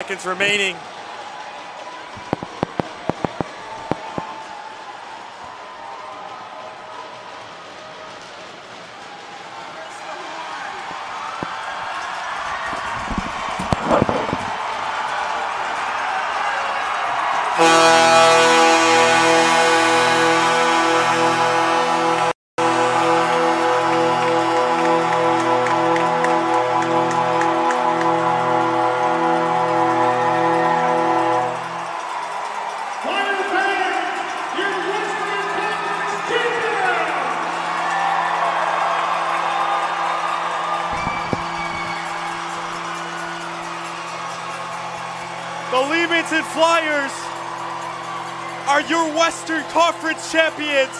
seconds remaining. Final The Leamington Flyers are your Western Conference champions.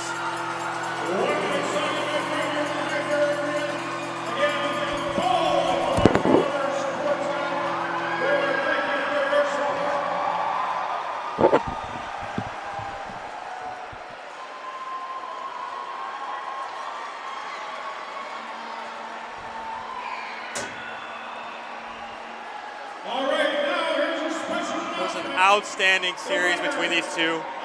All right, now here's your special It was an outstanding series between these two.